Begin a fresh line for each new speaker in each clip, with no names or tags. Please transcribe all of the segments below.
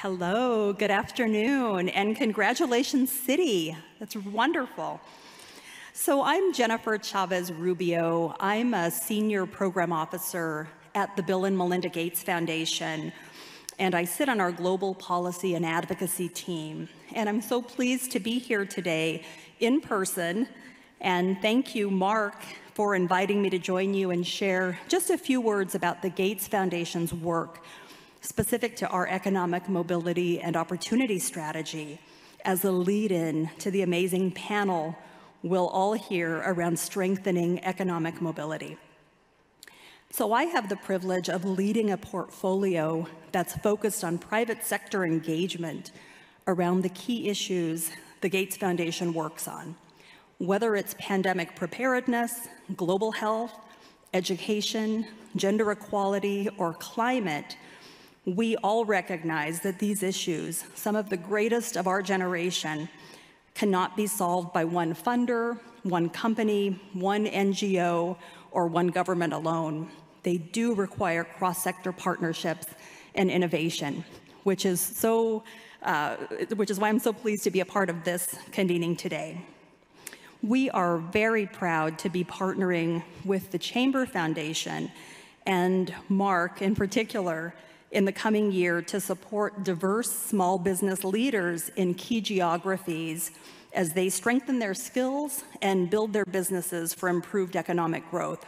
Hello, good afternoon, and congratulations, City. That's wonderful. So I'm Jennifer Chavez Rubio. I'm a senior program officer at the Bill and Melinda Gates Foundation, and I sit on our global policy and advocacy team. And I'm so pleased to be here today in person. And thank you, Mark, for inviting me to join you and share just a few words about the Gates Foundation's work specific to our economic mobility and opportunity strategy as a lead in to the amazing panel we'll all hear around strengthening economic mobility. So, I have the privilege of leading a portfolio that's focused on private sector engagement around the key issues the Gates Foundation works on, whether it's pandemic preparedness, global health, education, gender equality, or climate we all recognize that these issues, some of the greatest of our generation, cannot be solved by one funder, one company, one NGO, or one government alone. They do require cross-sector partnerships and innovation, which is so, uh, which is why I'm so pleased to be a part of this convening today. We are very proud to be partnering with the Chamber Foundation and Mark in particular in the coming year to support diverse small business leaders in key geographies as they strengthen their skills and build their businesses for improved economic growth.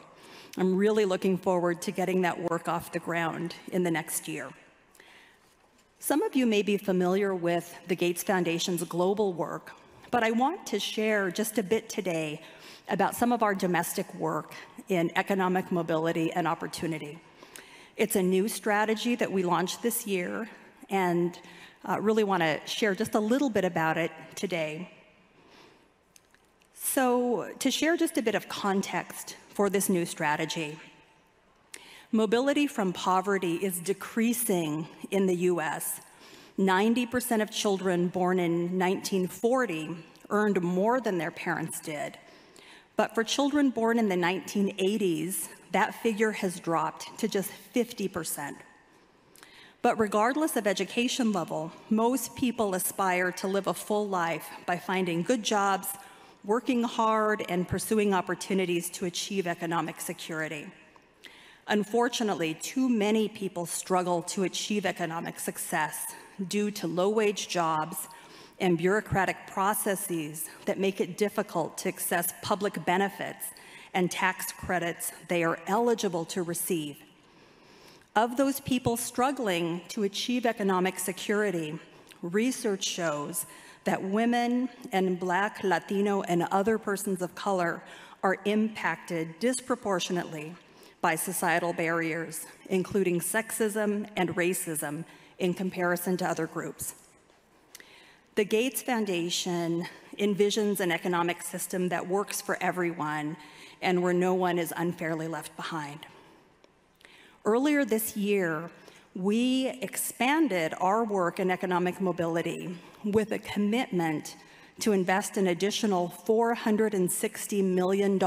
I'm really looking forward to getting that work off the ground in the next year. Some of you may be familiar with the Gates Foundation's global work, but I want to share just a bit today about some of our domestic work in economic mobility and opportunity. It's a new strategy that we launched this year and uh, really want to share just a little bit about it today. So, to share just a bit of context for this new strategy, mobility from poverty is decreasing in the US. 90% of children born in 1940 earned more than their parents did. But for children born in the 1980s, that figure has dropped to just 50%. But regardless of education level, most people aspire to live a full life by finding good jobs, working hard, and pursuing opportunities to achieve economic security. Unfortunately, too many people struggle to achieve economic success due to low-wage jobs and bureaucratic processes that make it difficult to access public benefits and tax credits they are eligible to receive. Of those people struggling to achieve economic security, research shows that women and Black, Latino, and other persons of color are impacted disproportionately by societal barriers, including sexism and racism in comparison to other groups. The Gates Foundation envisions an economic system that works for everyone and where no one is unfairly left behind. Earlier this year, we expanded our work in economic mobility with a commitment to invest an additional $460 million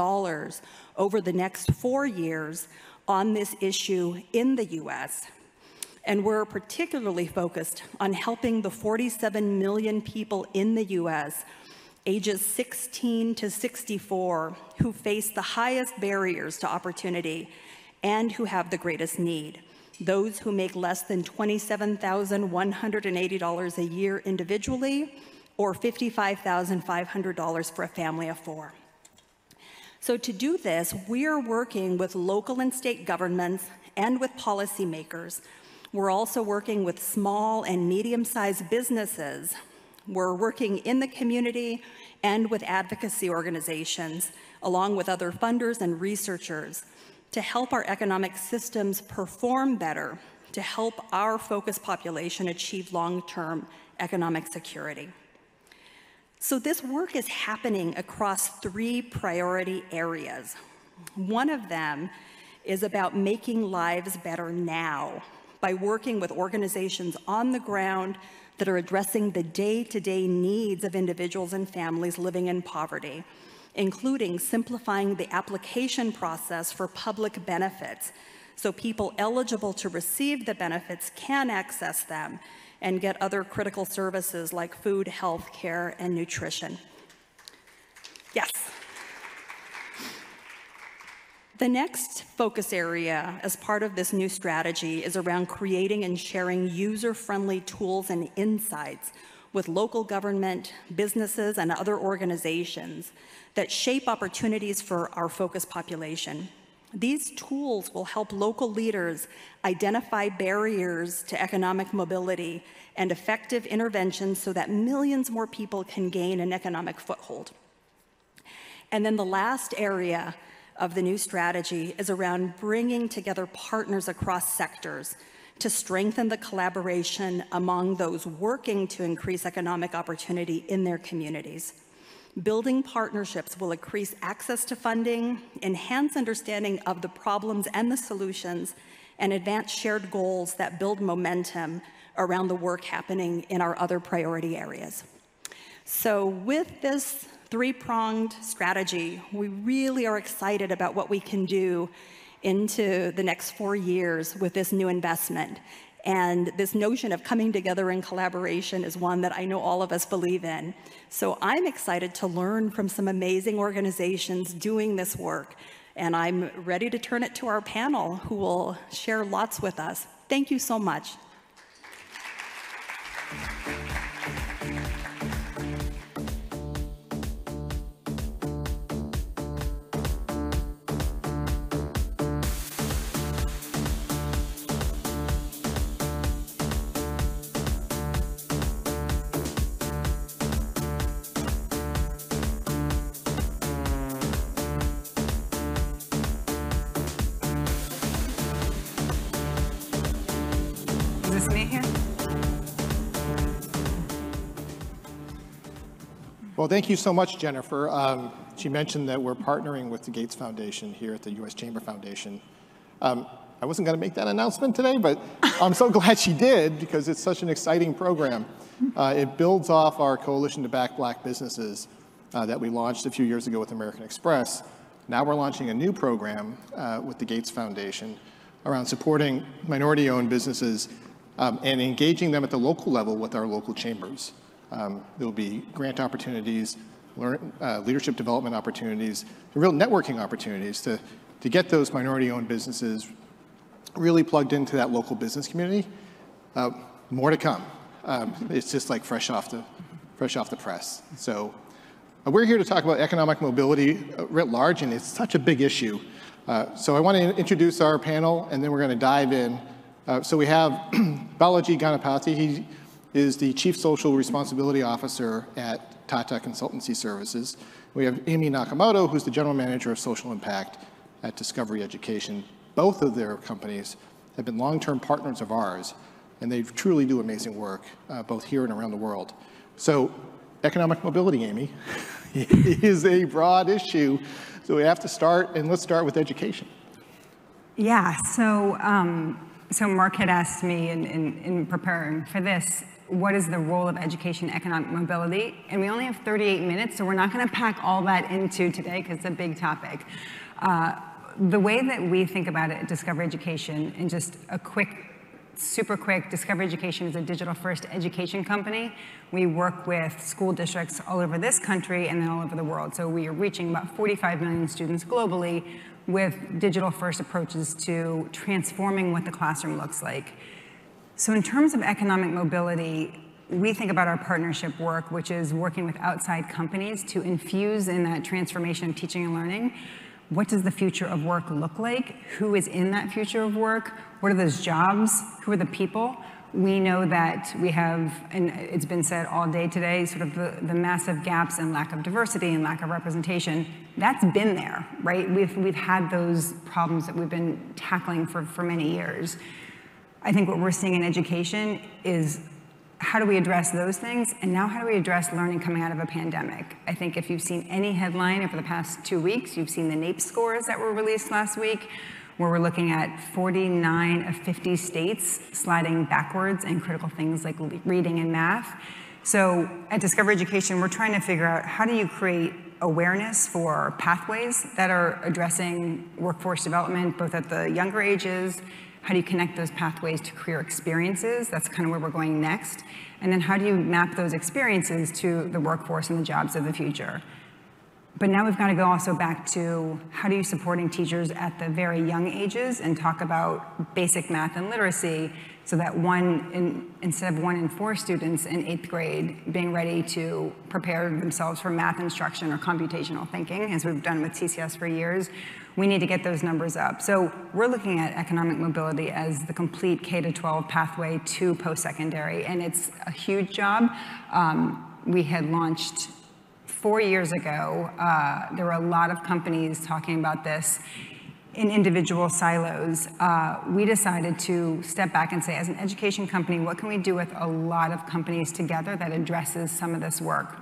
over the next four years on this issue in the US. And we're particularly focused on helping the 47 million people in the US ages 16 to 64 who face the highest barriers to opportunity and who have the greatest need. Those who make less than $27,180 a year individually or $55,500 for a family of four. So to do this, we are working with local and state governments and with policymakers. We're also working with small and medium-sized businesses we're working in the community and with advocacy organizations, along with other funders and researchers, to help our economic systems perform better, to help our focus population achieve long-term economic security. So this work is happening across three priority areas. One of them is about making lives better now by working with organizations on the ground that are addressing the day-to-day needs of individuals and families living in poverty, including simplifying the application process for public benefits so people eligible to receive the benefits can access them and get other critical services like food, health care, and nutrition. Yes. The next focus area as part of this new strategy is around creating and sharing user-friendly tools and insights with local government, businesses, and other organizations that shape opportunities for our focus population. These tools will help local leaders identify barriers to economic mobility and effective interventions so that millions more people can gain an economic foothold. And then the last area of the new strategy is around bringing together partners across sectors to strengthen the collaboration among those working to increase economic opportunity in their communities. Building partnerships will increase access to funding, enhance understanding of the problems and the solutions, and advance shared goals that build momentum around the work happening in our other priority areas. So with this three-pronged strategy, we really are excited about what we can do into the next four years with this new investment. And this notion of coming together in collaboration is one that I know all of us believe in. So I'm excited to learn from some amazing organizations doing this work. And I'm ready to turn it to our panel who will share lots with us. Thank you so much.
Well, thank you so much, Jennifer. Um, she mentioned that we're partnering with the Gates Foundation here at the U.S. Chamber Foundation. Um, I wasn't going to make that announcement today, but I'm so glad she did because it's such an exciting program. Uh, it builds off our Coalition to Back Black Businesses uh, that we launched a few years ago with American Express. Now we're launching a new program uh, with the Gates Foundation around supporting minority-owned businesses um, and engaging them at the local level with our local chambers. Um, there will be grant opportunities, learn, uh, leadership development opportunities, real networking opportunities to, to get those minority-owned businesses really plugged into that local business community. Uh, more to come. Um, it's just like fresh off the, fresh off the press. So uh, we're here to talk about economic mobility uh, writ large, and it's such a big issue. Uh, so I want to introduce our panel, and then we're going to dive in. Uh, so we have Balaji Ganapathy. He, is the Chief Social Responsibility Officer at Tata Consultancy Services. We have Amy Nakamoto, who's the General Manager of Social Impact at Discovery Education. Both of their companies have been long-term partners of ours, and they truly do amazing work, uh, both here and around the world. So economic mobility, Amy, is a broad issue. So we have to start, and let's start with education.
Yeah, so, um, so Mark had asked me in, in, in preparing for this, what is the role of education in economic mobility? And we only have 38 minutes, so we're not gonna pack all that into today because it's a big topic. Uh, the way that we think about it at Discovery Education, and just a quick, super quick, Discovery Education is a digital first education company. We work with school districts all over this country and then all over the world. So we are reaching about 45 million students globally with digital first approaches to transforming what the classroom looks like. So in terms of economic mobility, we think about our partnership work, which is working with outside companies to infuse in that transformation of teaching and learning. What does the future of work look like? Who is in that future of work? What are those jobs? Who are the people? We know that we have, and it's been said all day today, sort of the, the massive gaps and lack of diversity and lack of representation. That's been there, right? We've, we've had those problems that we've been tackling for, for many years. I think what we're seeing in education is how do we address those things? And now how do we address learning coming out of a pandemic? I think if you've seen any headline over the past two weeks, you've seen the NAEP scores that were released last week, where we're looking at 49 of 50 states sliding backwards in critical things like reading and math. So at Discovery Education, we're trying to figure out how do you create awareness for pathways that are addressing workforce development, both at the younger ages How do you connect those pathways to career experiences? That's kind of where we're going next. And then how do you map those experiences to the workforce and the jobs of the future? But now we've got to go also back to how do you supporting teachers at the very young ages and talk about basic math and literacy so that one in, instead of one in four students in eighth grade being ready to prepare themselves for math instruction or computational thinking, as we've done with TCS for years, we need to get those numbers up. So we're looking at economic mobility as the complete K to 12 pathway to post-secondary, and it's a huge job. Um, we had launched four years ago, uh, there were a lot of companies talking about this in individual silos. Uh, we decided to step back and say, as an education company, what can we do with a lot of companies together that addresses some of this work?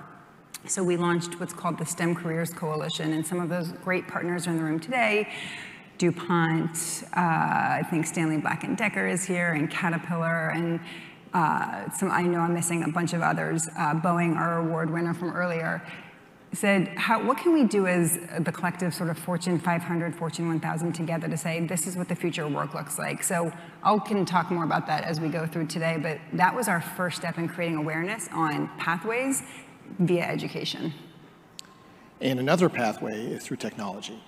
So we launched what's called the STEM Careers Coalition, and some of those great partners are in the room today. DuPont, uh, I think Stanley Black & Decker is here, and Caterpillar, and uh, some, I know I'm missing a bunch of others. Uh, Boeing, our award winner from earlier said, how, what can we do as the collective sort of Fortune 500, Fortune 1000 together to say, this is what the future of work looks like. So I can talk more about that as we go through today, but that was our first step in creating awareness on pathways via education.
And another pathway is through technology.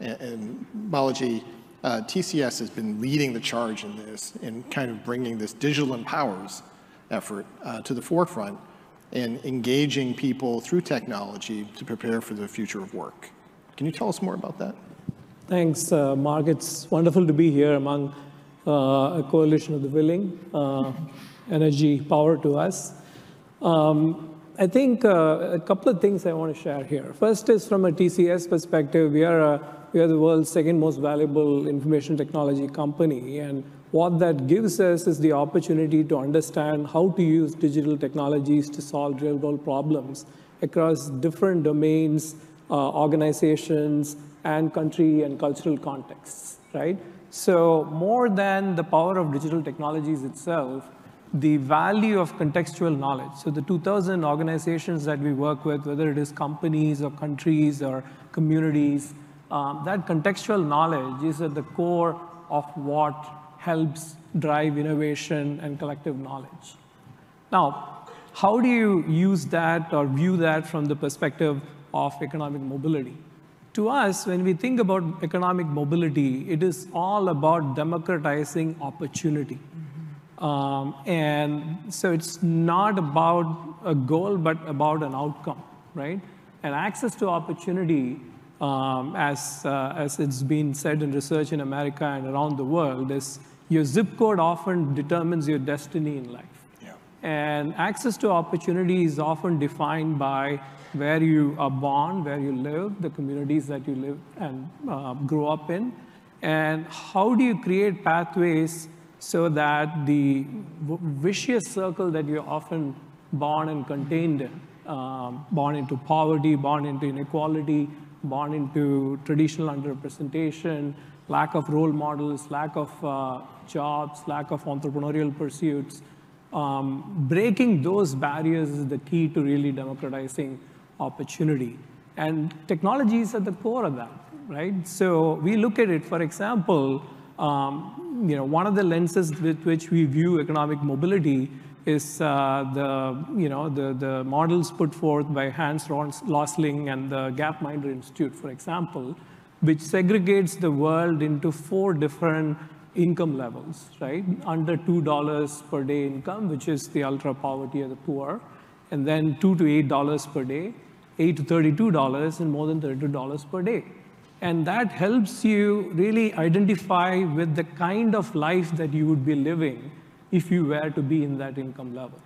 And, and Balaji, uh, TCS has been leading the charge in this and kind of bringing this digital empowers effort uh, to the forefront and engaging people through technology to prepare for the future of work. Can you tell us more about that?
Thanks, uh, Mark. It's wonderful to be here among uh, a coalition of the willing, uh, energy, power to us. Um, I think uh, a couple of things I want to share here. First is from a TCS perspective, we are, a, we are the world's second most valuable information technology company. And what that gives us is the opportunity to understand how to use digital technologies to solve real world problems across different domains, uh, organizations, and country and cultural contexts, right? So more than the power of digital technologies itself, the value of contextual knowledge. So the 2,000 organizations that we work with, whether it is companies or countries or communities, um, that contextual knowledge is at the core of what helps drive innovation and collective knowledge. Now, how do you use that or view that from the perspective of economic mobility? To us, when we think about economic mobility, it is all about democratizing opportunity. Mm-hmm. Um, and so it's not about a goal, but about an outcome, right? And access to opportunity um, as, uh, as it's been said in research in America and around the world, is your zip code often determines your destiny in life. Yeah. And access to opportunity is often defined by where you are born, where you live, the communities that you live and uh, grow up in, and how do you create pathways so that the vicious circle that you're often born and contained in, um, born into poverty, born into inequality, born into traditional underrepresentation, lack of role models, lack of uh, jobs, lack of entrepreneurial pursuits. Um, breaking those barriers is the key to really democratizing opportunity. And technology is at the core of that, right? So we look at it, for example, um, you know, one of the lenses with which we view economic mobility is uh, the, you know, the, the models put forth by Hans Rons Rosling and the Gapminder Institute, for example, which segregates the world into four different income levels, right? Under $2 per day income, which is the ultra poverty of the poor, and then 2 to $8 per day, 8 to $32, and more than $32 per day. And that helps you really identify with the kind of life that you would be living if you were to be in that income level.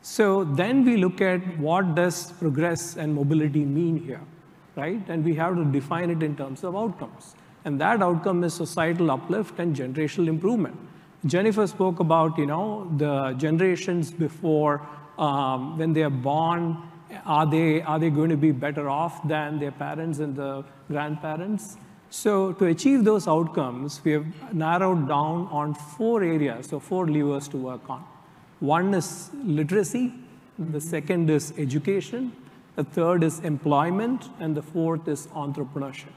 So then we look at what does progress and mobility mean here, right? And we have to define it in terms of outcomes. And that outcome is societal uplift and generational improvement. Jennifer spoke about, you know, the generations before um, when they are born, are they, are they going to be better off than their parents and the grandparents? So to achieve those outcomes, we have narrowed down on four areas, so four levers to work on. One is literacy, the second is education, the third is employment, and the fourth is entrepreneurship.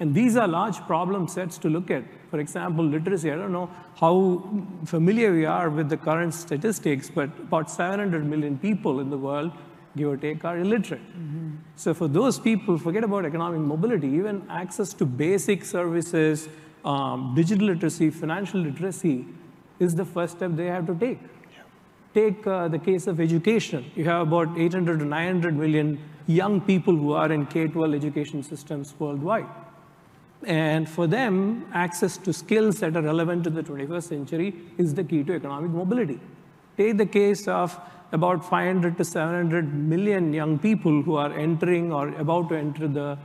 And these are large problem sets to look at. For example, literacy. I don't know how familiar we are with the current statistics, but about 700 million people in the world, give or take, are illiterate. Mm-hmm. So for those people, forget about economic mobility, even access to basic services, um, digital literacy, financial literacy is the first step they have to take. Take uh, the case of education. You have about 800 to 900 million young people who are in K-12 education systems worldwide. And for them, access to skills that are relevant to the 21st century is the key to economic mobility. Take the case of about 500 to 700 million young people who are entering or about to enter the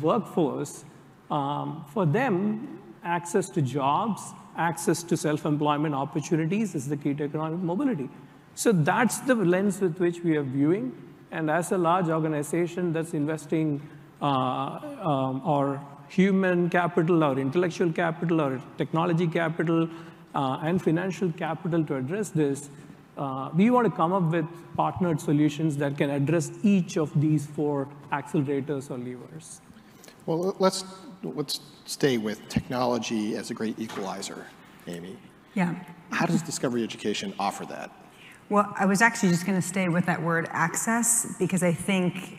workforce. Um, for them, access to jobs, access to self-employment opportunities is the key to economic mobility. So that's the lens with which we are viewing. And as a large organization that's investing uh, um, our human capital, our intellectual capital, our technology capital, uh, and financial capital to address this, uh, we want to come up with partnered solutions that can address each of these four accelerators or levers.
Well, let's, let's stay with technology as a great equalizer, Amy.
Yeah.
How does Discovery Education offer that?
Well, I was actually just going to stay with that word access because I think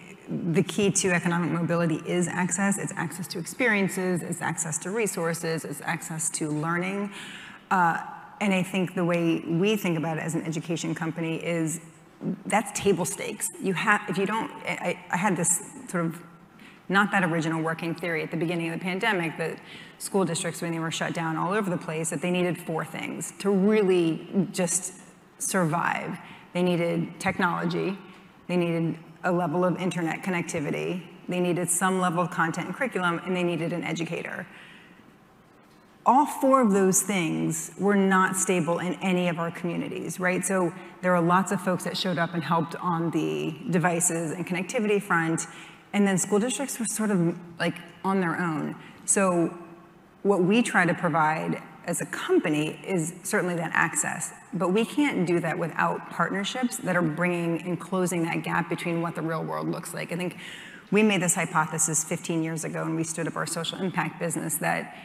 the key to economic mobility is access. It's access to experiences, it's access to resources, it's access to learning. Uh, and I think the way we think about it as an education company is that's table stakes. You have, if you don't, I, I had this sort of not that original working theory at the beginning of the pandemic that school districts, when they were shut down all over the place, that they needed four things to really just survive. They needed technology, they needed a level of internet connectivity, they needed some level of content and curriculum, and they needed an educator. All four of those things were not stable in any of our communities, right? So there are lots of folks that showed up and helped on the devices and connectivity front, and then school districts were sort of like on their own. So what we try to provide as a company is certainly that access, but we can't do that without partnerships that are bringing and closing that gap between what the real world looks like. I think we made this hypothesis 15 years ago and we stood up our social impact business that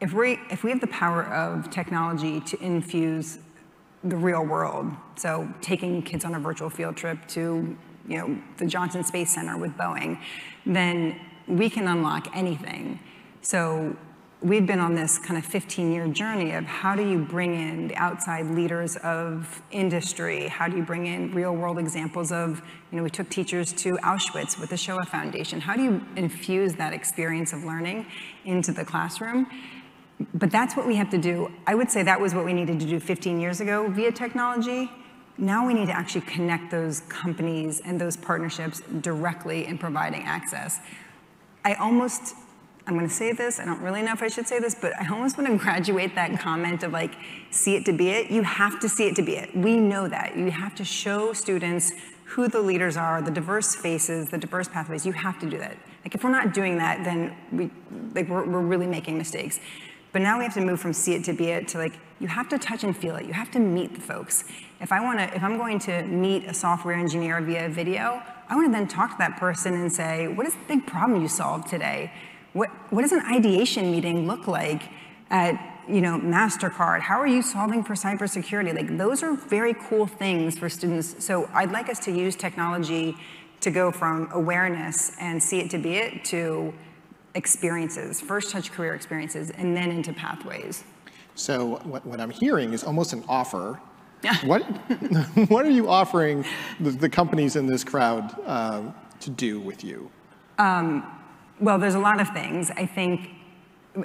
if we, if we have the power of technology to infuse the real world, so taking kids on a virtual field trip to you know, the Johnson Space Center with Boeing, then we can unlock anything. So we've been on this kind of 15 year journey of how do you bring in the outside leaders of industry? How do you bring in real world examples of, you know, we took teachers to Auschwitz with the Shoah Foundation. How do you infuse that experience of learning into the classroom? But that's what we have to do. I would say that was what we needed to do 15 years ago via technology. Now we need to actually connect those companies and those partnerships directly in providing access. I almost, I'm going to say this, I don't really know if I should say this, but I almost want to graduate that comment of like, see it to be it. You have to see it to be it. We know that. You have to show students who the leaders are, the diverse faces, the diverse pathways. You have to do that. Like if we're not doing that, then we, like we're, we're really making mistakes. But now we have to move from see it to be it to like, you have to touch and feel it. You have to meet the folks. If I want to, if I'm going to meet a software engineer via video, I want to then talk to that person and say, what is the big problem you solved today? What, what does an ideation meeting look like at you know, MasterCard? How are you solving for cybersecurity? Like those are very cool things for students. So I'd like us to use technology to go from awareness and see it to be it to experiences, first touch career experiences, and then into pathways.
So what, what I'm hearing is almost an offer what, what are you offering the, the companies in this crowd um, to do with you? Um,
well, there's a lot of things. I think,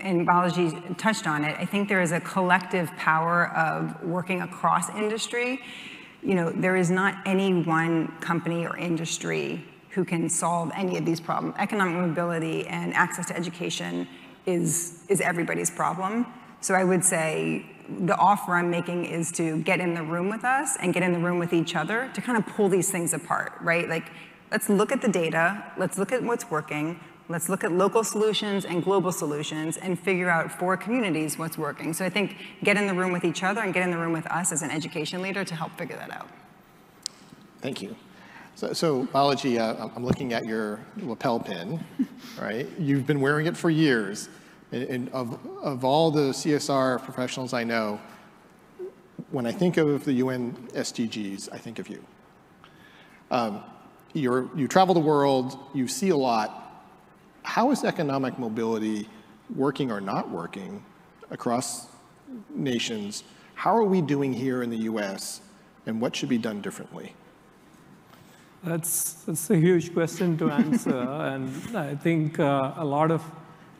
and Balaji touched on it, I think there is a collective power of working across industry. You know, there is not any one company or industry who can solve any of these problems. Economic mobility and access to education is, is everybody's problem. So I would say the offer I'm making is to get in the room with us and get in the room with each other to kind of pull these things apart, right? Like, let's look at the data, let's look at what's working, let's look at local solutions and global solutions and figure out for communities what's working. So I think get in the room with each other and get in the room with us as an education leader to help figure that out.
Thank you. So, so uh, I'm looking at your lapel pin, right? You've been wearing it for years. And, of, of all the CSR professionals I know, when I think of the UN SDGs, I think of you. Um, you travel the world, you see a lot. How is economic mobility working or not working across nations? How are we doing here in the US, and what should be done differently?
That's, that's a huge question to answer, and I think uh, a lot of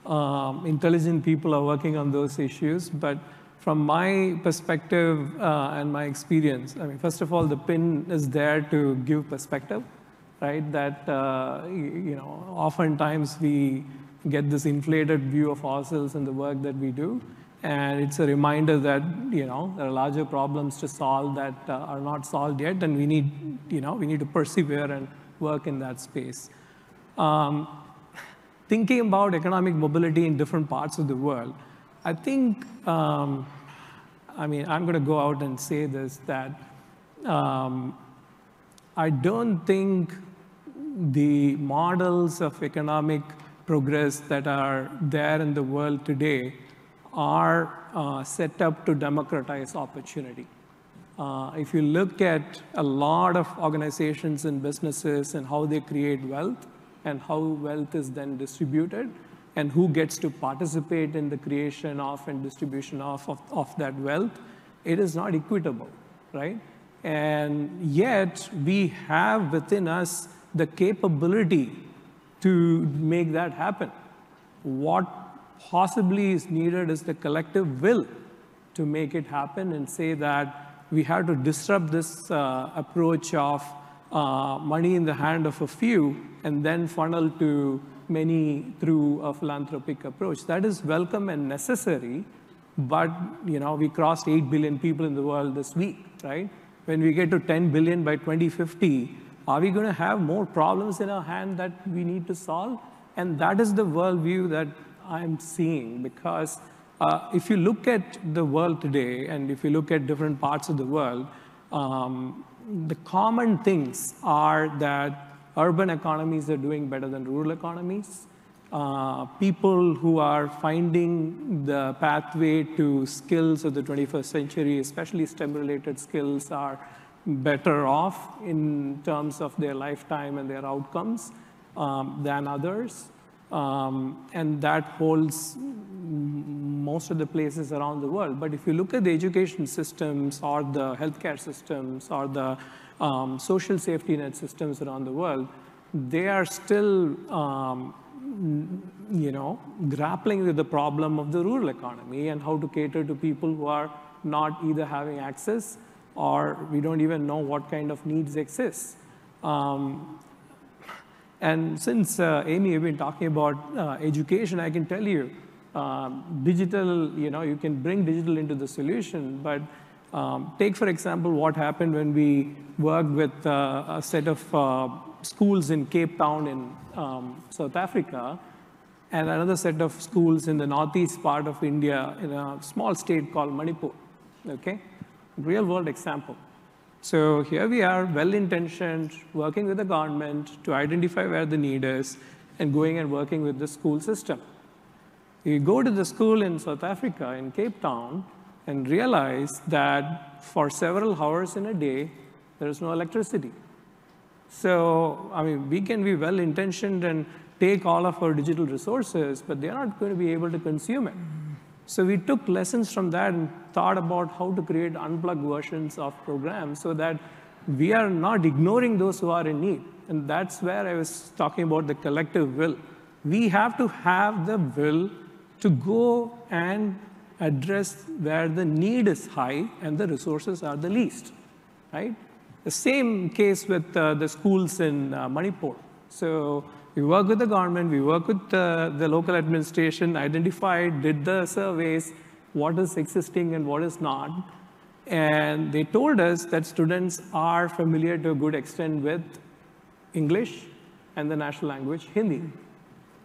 um, intelligent people are working on those issues, but from my perspective uh, and my experience, I mean, first of all, the pin is there to give perspective, right? That, uh, you know, oftentimes we get this inflated view of ourselves and the work that we do. And it's a reminder that, you know, there are larger problems to solve that uh, are not solved yet, and we need, you know, we need to persevere and work in that space. Um, thinking about economic mobility in different parts of the world, I think, um, I mean, I'm going to go out and say this, that um, I don't think the models of economic progress that are there in the world today are uh, set up to democratize opportunity. Uh, if you look at a lot of organizations and businesses and how they create wealth and how wealth is then distributed, and who gets to participate in the creation of and distribution of, of, of that wealth, it is not equitable, right? And yet, we have within us the capability to make that happen. What possibly is needed is the collective will to make it happen and say that we have to disrupt this uh, approach of uh, money in the hand of a few and then funnel to many through a philanthropic approach. That is welcome and necessary, but you know, we crossed 8 billion people in the world this week, right? When we get to 10 billion by 2050, are we going to have more problems in our hand that we need to solve? And that is the worldview that I'm seeing because uh, if you look at the world today and if you look at different parts of the world, um, the common things are that urban economies are doing better than rural economies. Uh, people who are finding the pathway to skills of the 21st century, especially STEM-related skills, are better off in terms of their lifetime and their outcomes um, than others. Um, and that holds most of the places around the world. But if you look at the education systems or the healthcare systems or the um, social safety net systems around the world, they are still, um, you know, grappling with the problem of the rural economy and how to cater to people who are not either having access or we don't even know what kind of needs exist. Um, and since, uh, Amy, you've been talking about uh, education, I can tell you, um, digital, you know, you can bring digital into the solution, but um, take, for example, what happened when we worked with uh, a set of uh, schools in Cape Town in um, South Africa, and another set of schools in the northeast part of India in a small state called Manipur, okay? Real world example. So here we are, well-intentioned, working with the government to identify where the need is, and going and working with the school system. You go to the school in South Africa, in Cape Town, and realize that for several hours in a day, there is no electricity. So, I mean, we can be well intentioned and take all of our digital resources, but they're not going to be able to consume it. So we took lessons from that and thought about how to create unplugged versions of programs so that we are not ignoring those who are in need. And that's where I was talking about the collective will. We have to have the will to go and address where the need is high and the resources are the least, right? The same case with uh, the schools in uh, Manipur. So we work with the government, we work with the local administration, identified, did the surveys, what is existing and what is not. And they told us that students are familiar to a good extent with English and the national language, Hindi.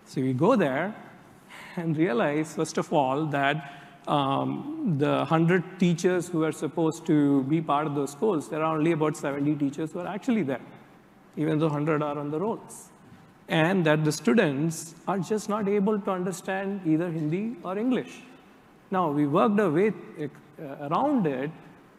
So we go there and realize, first of all, that um, the 100 teachers who are supposed to be part of those schools, there are only about 70 teachers who are actually there. even though 100 are on the rolls. And that the students are just not able to understand either Hindi or English. Now, we worked our way uh, around it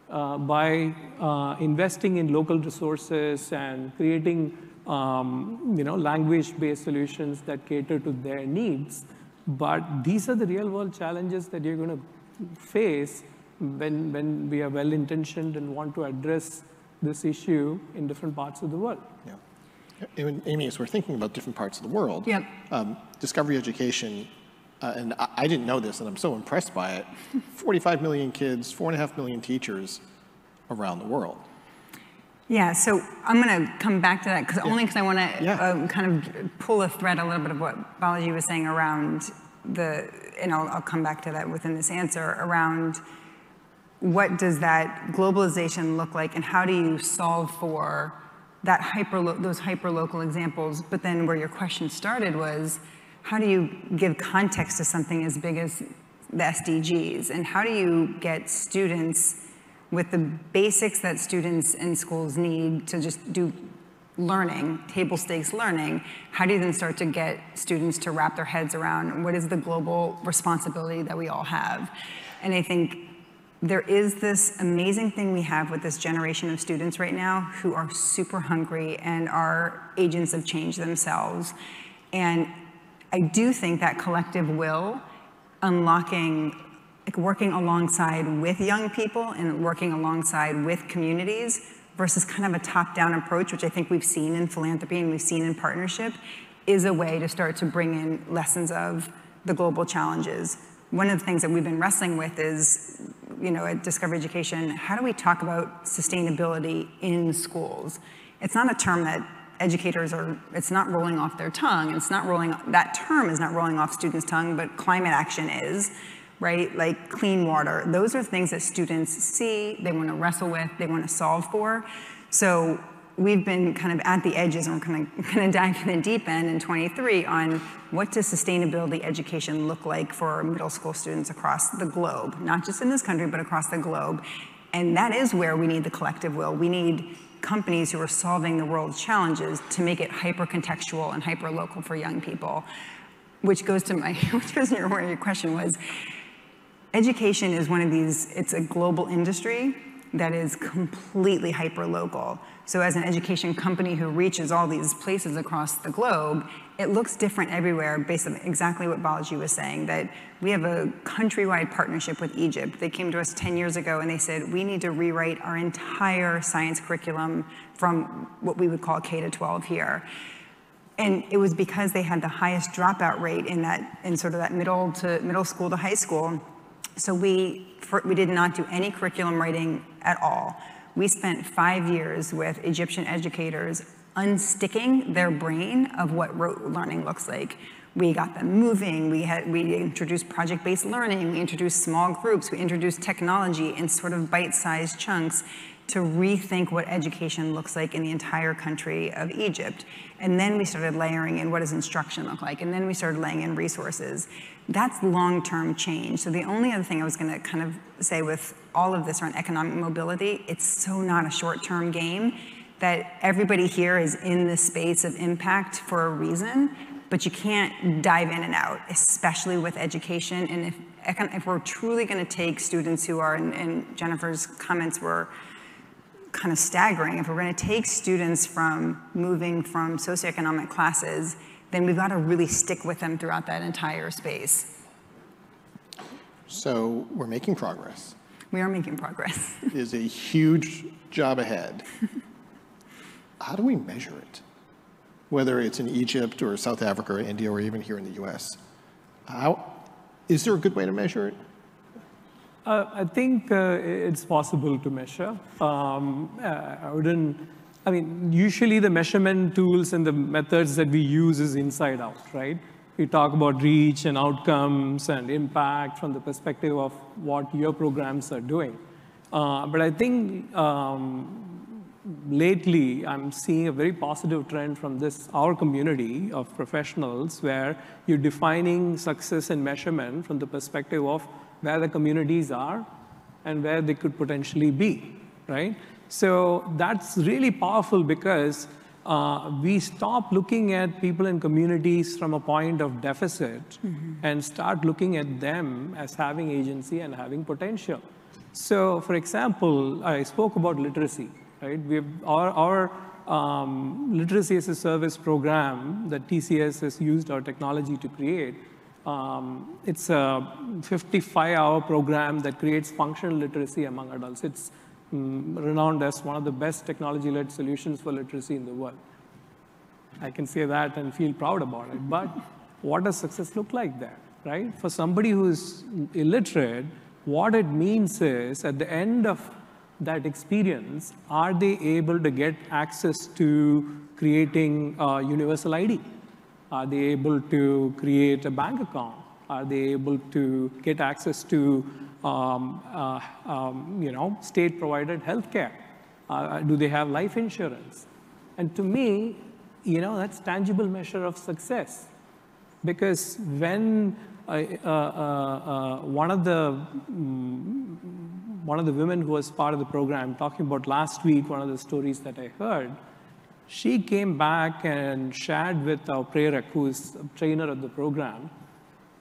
uh, by uh, investing in local resources and creating um, you know, language-based solutions that cater to their needs. But these are the real-world challenges that you're going to face when, when we are well-intentioned and want to address this issue in different parts of the world.
Yeah. And Amy, as we're thinking about different parts of the world,
yep.
um, Discovery Education, uh, and I, I, didn't know this, and I'm so impressed by it, 45 million kids, four and a half million teachers around the world.
Yeah, so I'm going to come back to that because yeah. only because I want to
yeah.
uh, kind of pull a thread a little bit of what Balaji was saying around the, and I'll, I'll come back to that within this answer, around what does that globalization look like and how do you solve for that hyper those hyper local examples but then where your question started was how do you give context to something as big as the SDGs and how do you get students with the basics that students in schools need to just do learning, table stakes learning, how do you then start to get students to wrap their heads around what is the global responsibility that we all have? And I think there is this amazing thing we have with this generation of students right now who are super hungry and are agents of change themselves. And I do think that collective will, unlocking, like working alongside with young people and working alongside with communities versus kind of a top-down approach, which I think we've seen in philanthropy and we've seen in partnership, is a way to start to bring in lessons of the global challenges. One of the things that we've been wrestling with is you know, at Discovery Education, how do we talk about sustainability in schools? It's not a term that educators are, it's not rolling off their tongue. It's not rolling, that term is not rolling off students' tongue, but climate action is, right? Like clean water. Those are things that students see, they want to wrestle with, they want to solve for. So we've been kind of at the edges and we're kind of, kind of diving in the deep end in 23 on what does sustainability education look like for middle school students across the globe, not just in this country, but across the globe. And that is where we need the collective will. We need companies who are solving the world's challenges to make it hyper contextual and hyper local for young people. Which goes to my, which goes to where your question was. Education is one of these, it's a global industry that is completely hyper local. So as an education company who reaches all these places across the globe, it looks different everywhere based on exactly what Balaji was saying, that we have a countrywide partnership with Egypt. They came to us 10 years ago and they said, we need to rewrite our entire science curriculum from what we would call K to 12 here. And it was because they had the highest dropout rate in that, in sort of that middle to middle school to high school. So we, for, we did not do any curriculum writing at all. We spent five years with Egyptian educators unsticking their brain of what rote learning looks like. We got them moving, we, had, we introduced project-based learning, we introduced small groups, we introduced technology in sort of bite-sized chunks to rethink what education looks like in the entire country of Egypt. And then we started layering in what does instruction look like, and then we started laying in resources. That's long-term change. So the only other thing I was gonna kind of say with all of this around economic mobility, it's so not a short-term game that everybody here is in this space of impact for a reason, but you can't dive in and out, especially with education. And if, if we're truly gonna take students who are, and, and Jennifer's comments were kind of staggering, if we're gonna take students from moving from socioeconomic classes then we've got to really stick with them throughout that entire space.
So we're making progress.
We are making progress.
is a huge job ahead. How do we measure it? Whether it's in Egypt or South Africa or India or even here in the US. How, is there a good way to measure it?
I think uh, it's possible to measure. Um, uh, I wouldn't I mean, usually the measurement tools and the methods that we use is inside out, right? We talk about reach and outcomes and impact from the perspective of what your programs are doing. Uh, but I think um, lately I'm seeing a very positive trend from this, our community of professionals where you're defining success and measurement from the perspective of where the communities are and where they could potentially be, right? So that's really powerful because uh, we stop looking at people and communities from a point of deficit and start looking at them as having agency and having potential. So, for example, I spoke about literacy, right? We have our, our um, literacy as a service program that TCS has used our technology to create. Um, it's a 55-hour program that creates functional literacy among adults. It's mm, renowned as one of the best technology-led solutions for literacy in the world. I can say that and feel proud about it. But what does success look like there, right? For somebody who's illiterate, what it means is at the end of that experience, are they able to get access to creating a universal ID? Are they able to create a bank account? Are they able to get access to um, uh, um, you know, state-provided healthcare? Uh, do they have life insurance? And to me, you know, that's tangible measure of success. Because when uh, uh, uh, one of the um, one of the women who was part of the program talking about last week, one of the stories that I heard, she came back and shared with our Prerak, who is a trainer of the program,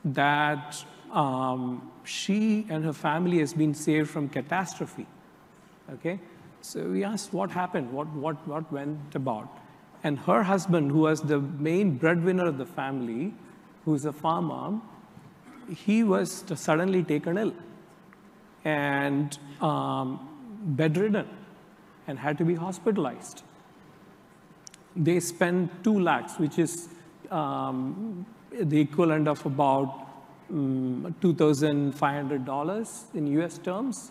that um, she and her family has been saved from catastrophe. Okay? So we asked what happened, what, what, what went about. And her husband, who was the main breadwinner of the family, who's a farmer, he was suddenly taken ill and um, bedridden and had to be hospitalized. They spent two lakhs, which is um, the equivalent of about um, $2,500 in US terms,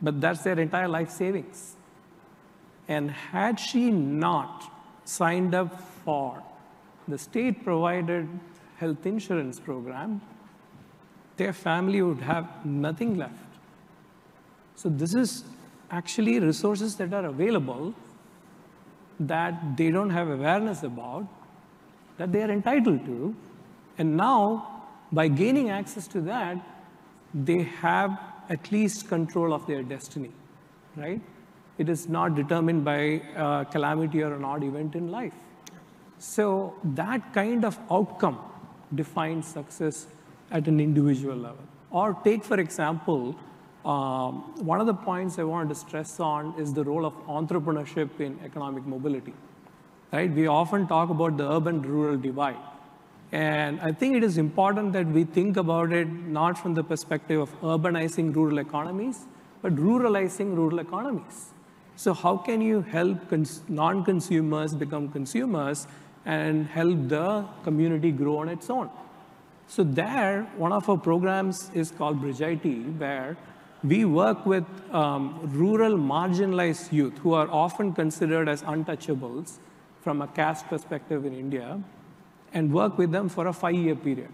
but that's their entire life savings. And had she not signed up for the state provided health insurance program, their family would have nothing left. So, this is actually resources that are available that they don't have awareness about, that they are entitled to. And now, by gaining access to that, they have at least control of their destiny, right? It is not determined by a calamity or an odd event in life. So that kind of outcome defines success at an individual level. Or take, for example, um, one of the points I wanted to stress on is the role of entrepreneurship in economic mobility. Right? We often talk about the urban-rural divide. And I think it is important that we think about it not from the perspective of urbanizing rural economies, but ruralizing rural economies. So how can you help non-consumers become consumers and help the community grow on its own? So there, one of our programs is called Bridge IT, where we work with um, rural marginalized youth who are often considered as untouchables from a caste perspective in India and work with them for a five-year period,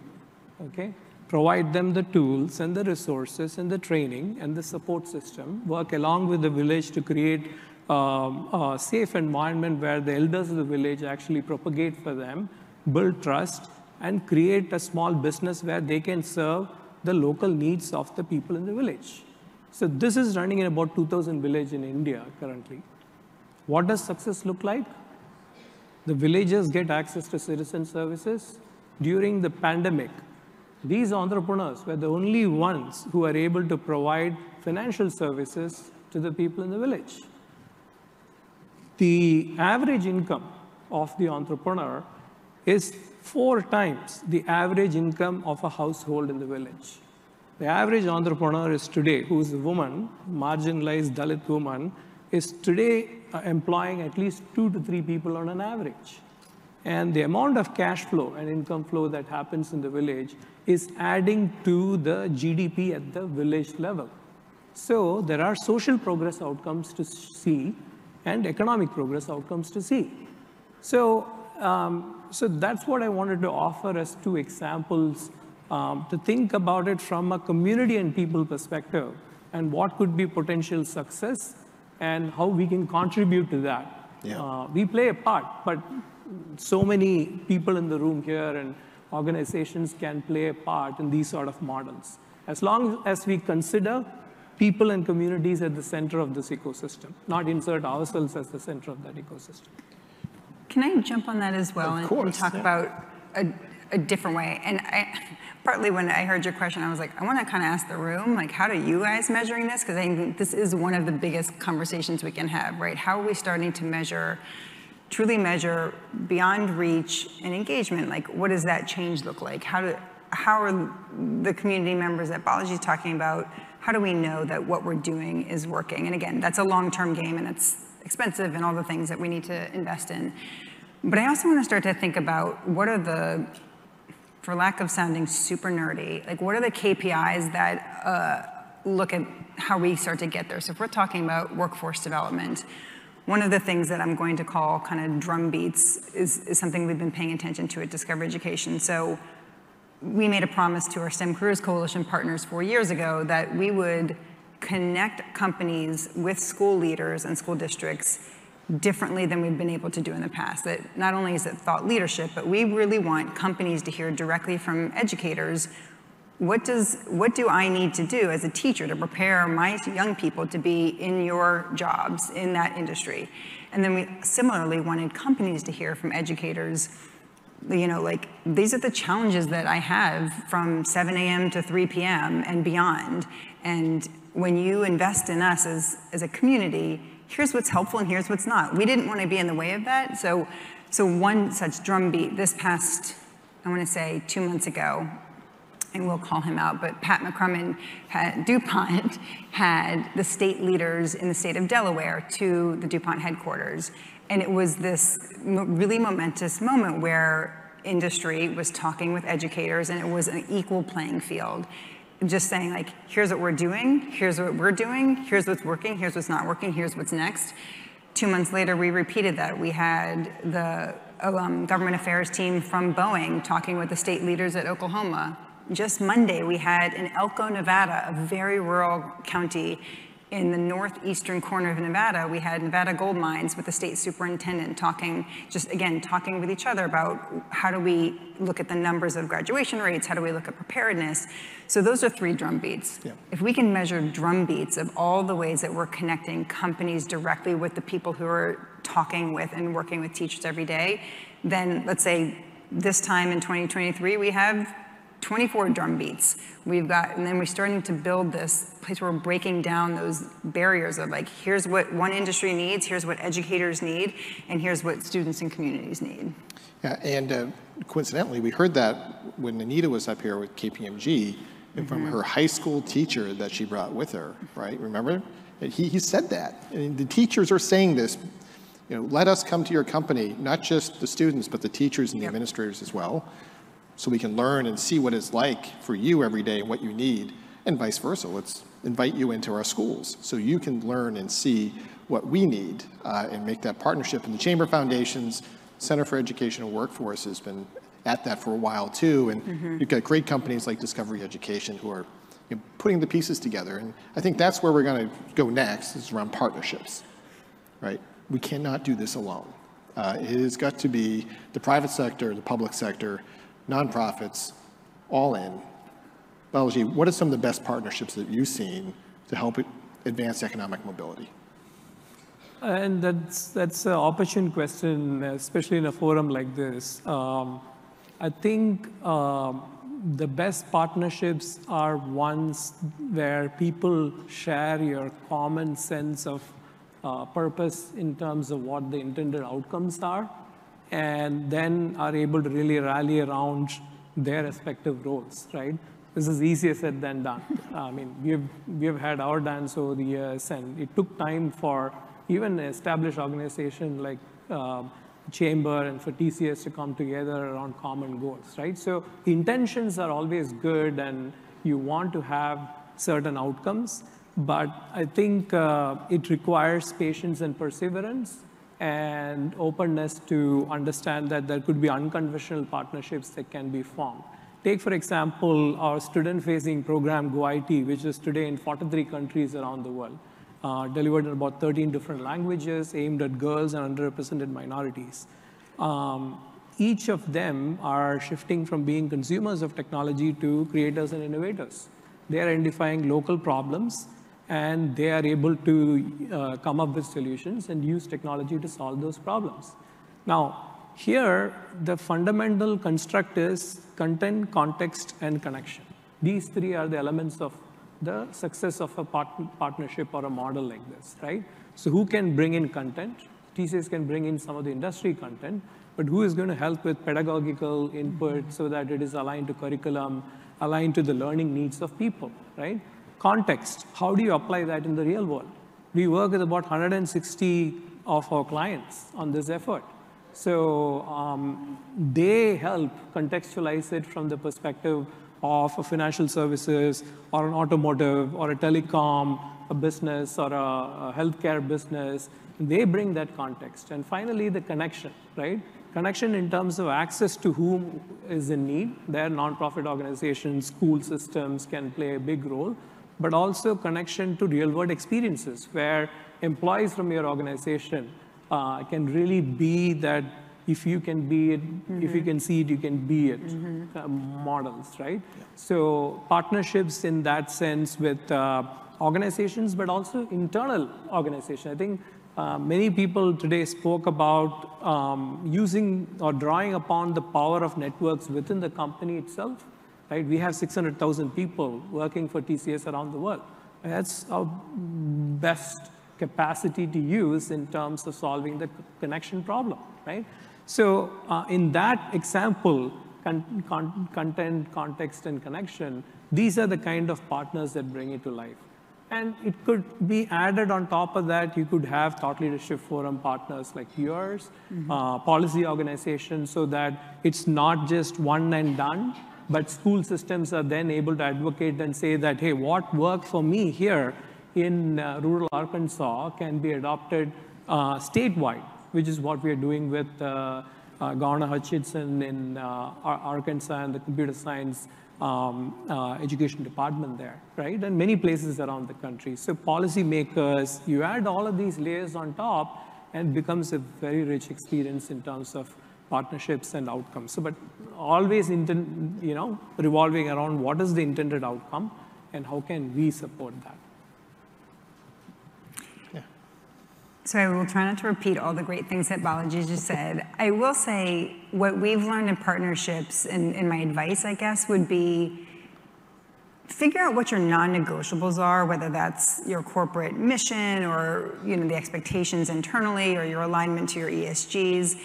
okay? Provide them the tools and the resources and the training and the support system, work along with the village to create um, a safe environment where the elders of the village actually propagate for them, build trust, and create a small business where they can serve the local needs of the people in the village. So this is running in about 2,000 villages in India currently. What does success look like? The villagers get access to citizen services. During the pandemic, these entrepreneurs were the only ones who were able to provide financial services to the people in the village. The average income of the entrepreneur is four times the average income of a household in the village. The average entrepreneur is today, who is a woman, marginalized Dalit woman, is today uh, employing at least two to three people on an average. And the amount of cash flow and income flow that happens in the village is adding to the GDP at the village level. So there are social progress outcomes to see and economic progress outcomes to see. So, um, so that's what I wanted to offer as two examples um, to think about it from a community and people perspective and what could be potential success and how we can contribute to that. Yeah. Uh, we play a part, but so many people in the room here and organizations can play a part in these sort of models. As long as we consider people and communities at the center of this ecosystem, not insert ourselves as the center of that ecosystem.
can I jump on that as well
Of
and- and, talk
yeah.
about a, a different way? And I, partly when I heard your question, I was like, I want to kind of ask the room, like, how do you guys measuring this? Because I think this is one of the biggest conversations we can have, right? How are we starting to measure, truly measure beyond reach and engagement? Like, what does that change look like? How do, how are the community members that Balaji's talking about, how do we know that what we're doing is working? And again, that's a long-term game and it's expensive and all the things that we need to invest in. But I also want to start to think about what are the, for lack of sounding super nerdy, like what are the KPIs that uh, look at how we start to get there? So if we're talking about workforce development, one of the things that I'm going to call kind of drumbeats is, is something we've been paying attention to at Discovery Education. So we made a promise to our STEM Careers Coalition partners four years ago that we would connect companies with school leaders and school districts differently than we've been able to do in the past. That not only is it thought leadership, but we really want companies to hear directly from educators what does what do I need to do as a teacher to prepare my young people to be in your jobs in that industry? And then we similarly wanted companies to hear from educators you know, like these are the challenges that I have from 7 a.m. to 3 p.m. and beyond. And when you invest in us as, as a community, here's what's helpful and here's what's not. We didn't want to be in the way of that. So, so one such drumbeat this past, I want to say two months ago, and we'll call him out, but Pat McCrummon had, DuPont had the state leaders in the state of Delaware to the DuPont headquarters. And it was this really momentous moment where industry was talking with educators and it was an equal playing field. Just saying like, here's what we're doing, here's what we're doing, here's what's working, here's what's not working, here's what's next. Two months later, we repeated that. We had the um, government affairs team from Boeing talking with the state leaders at Oklahoma. Just Monday, we had in Elko, Nevada, a very rural county in the northeastern corner of Nevada, we had Nevada Gold Mines with the state superintendent talking, just again, talking with each other about how do we look at the numbers of graduation rates, how do we look at preparedness. So those are three drum beats.
Yeah.
If we can measure drum beats of all the ways that we're connecting companies directly with the people who are talking with and working with teachers every day, then let's say this time in 2023, we have 24 drum beats. We've got, and then we're starting to build this place where we're breaking down those barriers of like, here's what one industry needs, here's what educators need, and here's what students and communities need.
Yeah, and uh, coincidentally, we heard that when Anita was up here with KPMG and from her high school teacher that she brought with her, right? Remember? He, he said that. And the teachers are saying this, you know, let us come to your company, not just the students, but the teachers and the administrators as well, so we can learn and see what it's like for you every day and what you need, and vice versa. Let's invite you into our schools so you can learn and see what we need uh, and make that partnership. And the Chamber Foundation's Center for Education and Workforce has been at that for a while too. And you've got great companies like Discovery Education who are you know, putting the pieces together. And I think that's where we're going to go next is around partnerships, right? We cannot do this alone. Uh, it has got to be the private sector, the public sector, nonprofits, all in. Balaji, what are some of the best partnerships that you've seen to help advance economic mobility?
And that's, that's an opportune question, especially in a forum like this. Um, I think um, the best partnerships are ones where people share your common sense of uh, purpose in terms of what the intended outcomes are, and then are able to really rally around their respective roles, right? This is easier said than done. I mean, we've, we've had our dance over the years, and it took time for even an established organization like um, Chamber and for TCS to come together around common goals, right? So intentions are always good, and you want to have certain outcomes, but I think uh, it requires patience and perseverance and openness to understand that there could be unconventional partnerships that can be formed. Take, for example, our student-facing program, GoIT, which is today in 43 countries around the world, uh, delivered in about 13 different languages, aimed at girls and underrepresented minorities. Um, each of them are shifting from being consumers of technology to creators and innovators. They are identifying local problems, and they are able to uh, come up with solutions and use technology to solve those problems. Now, here, the fundamental construct is content, context, and connection. These three are the elements of the success of a part partnership or a model like this, right? So who can bring in content? TCS can bring in some of the industry content, but who is going to help with pedagogical input so that it is aligned to curriculum, aligned to the learning needs of people, right? Context, how do you apply that in the real world? We work with about 160 of our clients on this effort. So um, they help contextualize it from the perspective of a financial services or an automotive or a telecom a business or a, a healthcare business. They bring that context. And finally, the connection, right? Connection in terms of access to whom is in need. Their nonprofit organizations, school systems can play a big role, but also connection to real world experiences where employees from your organization uh, can really be that if you can be it, mm-hmm. if you can see it, you can be it mm-hmm. uh, models, right? Yeah. So partnerships in that sense with uh, organizations, but also internal organization. I think uh, many people today spoke about um, using or drawing upon the power of networks within the company itself. Right? We have 600,000 people working for TCS around the world. That's our best capacity to use in terms of solving the connection problem, right? So uh, in that example, con con content, context, and connection, these are the kind of partners that bring it to life. And it could be added on top of that. You could have thought leadership forum partners like yours, mm -hmm. uh, policy organizations, so that it's not just one and done, but school systems are then able to advocate and say that, hey, what worked for me here in uh, rural Arkansas can be adopted uh, statewide, which is what we are doing with uh, uh Governor Hutchinson in uh, Arkansas and the computer science um, uh, education department there, right? And many places around the country. So policymakers, you add all of these layers on top and becomes a very rich experience in terms of partnerships and outcomes. So, but always, inten- you know, revolving around what is the intended outcome and how can we support that. Yeah.
So I will try not to repeat all the great things that Balaji just said. I will say what we've learned in partnerships, and, and my advice, I guess, would be figure out what your non-negotiables are, whether that's your corporate mission or you know the expectations internally or your alignment to your ESGs.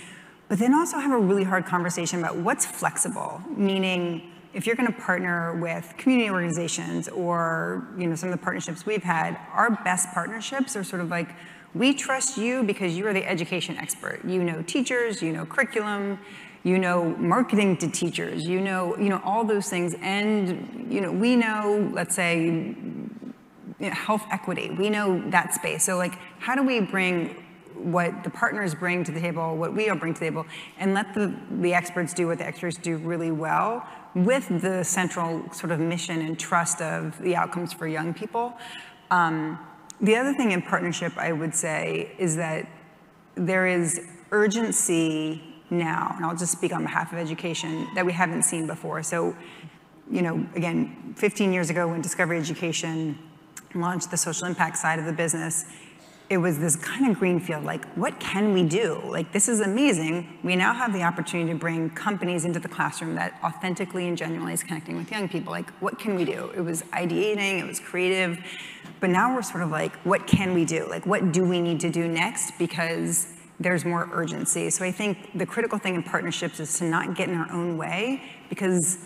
But then also have a really hard conversation about what's flexible, meaning if you're going to partner with community organizations or you know some of the partnerships we've had, our best partnerships are sort of like we trust you because you are the education expert. You know teachers, you know curriculum, you know marketing to teachers, you know, you know all those things. And you know, we know, let's say, you know, health equity. We know that space. So like, how do we bring what the partners bring to the table, what we all bring to the table, and let the, the experts do what the experts do really well with the central sort of mission and trust of the outcomes for young people. Um, the other thing in partnership, I would say, is that there is urgency now, and I'll just speak on behalf of education, that we haven't seen before. So, you know, again, 15 years ago when Discovery Education launched the social impact side of the business, it was this kind of greenfield, like, what can we do? Like, this is amazing. We now have the opportunity to bring companies into the classroom that authentically and genuinely is connecting with young people. Like, what can we do? It was ideating, it was creative, but now we're sort of like, what can we do? Like, what do we need to do next? Because there's more urgency. So I think the critical thing in partnerships is to not get in our own way because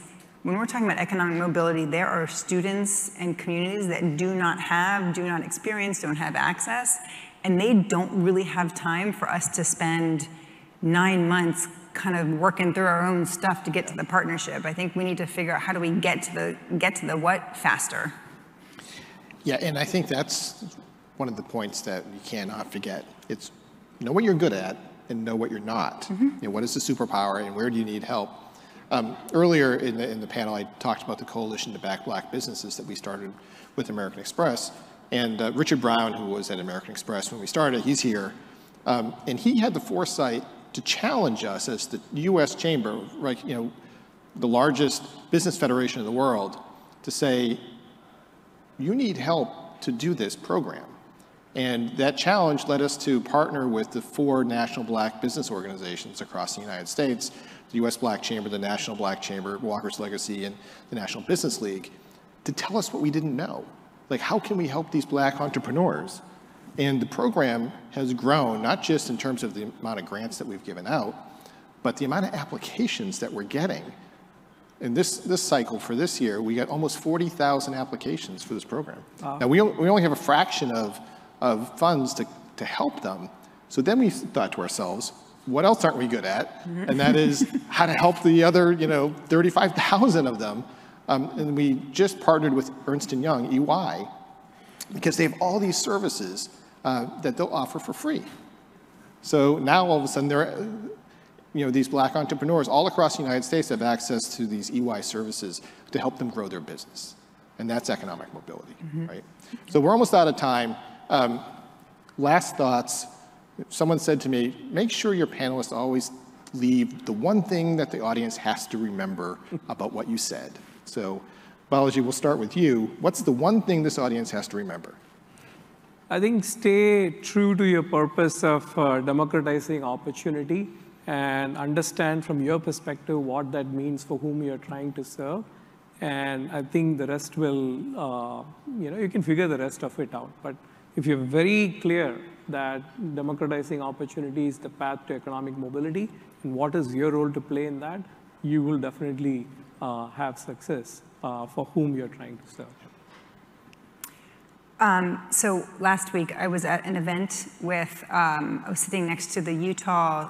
when we're talking about economic mobility, there are students and communities that do not have, do not experience, don't have access, and they don't really have time for us to spend nine months kind of working through our own stuff to get to the partnership. I think we need to figure out how do we get to the get to the what faster.
Yeah, and I think that's one of the points that you cannot forget. It's know what you're good at and know what you're not. Mm -hmm. You know, what is the superpower and where do you need help? Um, earlier in the, in the panel, I talked about the coalition to back black businesses that we started with American Express. And uh, Richard Brown, who was at American Express when we started, he's here. Um, and he had the foresight to challenge us as the U.S. Chamber, right, you know, the largest business federation in the world, to say, you need help to do this program. And that challenge led us to partner with the four national black business organizations across the United States, the U.S. Black Chamber, the National Black Chamber, Walker's Legacy, and the National Business League, to tell us what we didn't know. Like, how can we help these black entrepreneurs? And the program has grown, not just in terms of the amount of grants that we've given out, but the amount of applications that we're getting. In this, this cycle for this year, we got almost 40,000 applications for this program. Now, we, we only have a fraction of, of funds to, to help them. So then we thought to ourselves, what else aren't we good at? And that is how to help the other, you know, 35,000 of them. Um, and we just partnered with Ernst & Young, EY, because they have all these services uh, that they'll offer for free. So now all of a sudden, there, you know, these black entrepreneurs all across the United States have access to these EY services to help them grow their business, and that's economic mobility, right? So we're almost out of time. Um, last thoughts. Someone said to me, make sure your panelists always leave the one thing that the audience has to remember about what you said. So, Balaji, we'll start with you. What's the one thing this audience has to remember?
I think stay true to your purpose of uh, democratizing opportunity and understand from your perspective what that means for whom you're trying to serve. And I think the rest will, uh, you know, you can figure the rest of it out. But if you're very clear that democratizing opportunity is the path to economic mobility and what is your role to play in that, you will definitely uh, have success uh, for whom you're trying to serve.
So last week, I was at an event with, um, I was sitting next to the Utah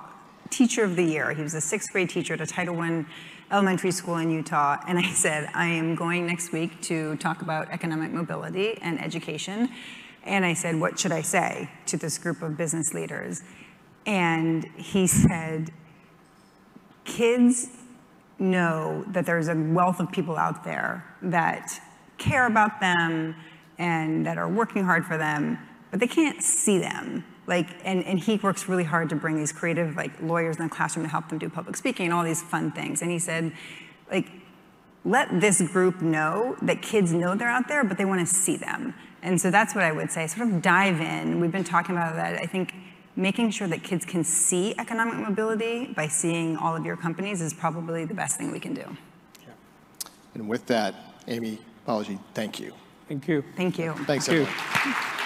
Teacher of the Year. He was a sixth grade teacher at a Title I elementary school in Utah. And I said, I am going next week to talk about economic mobility and education. And I said, what should I say to this group of business leaders? And he said, kids know that there's a wealth of people out there that care about them and that are working hard for them, but they can't see them. Like, and, and he works really hard to bring these creative like lawyers in the classroom to help them do public speaking and all these fun things. And he said, like, let this group know that kids know they're out there, but they want to see them. And so that's what I would say. Sort of dive in. We've been talking about that. I think making sure that kids can see economic mobility by seeing all of your companies is probably the best thing we can do.
And with that, Amy, Balaji, thank you.
Thank you.
Thank you.
Thanks,
Thank you.
everyone.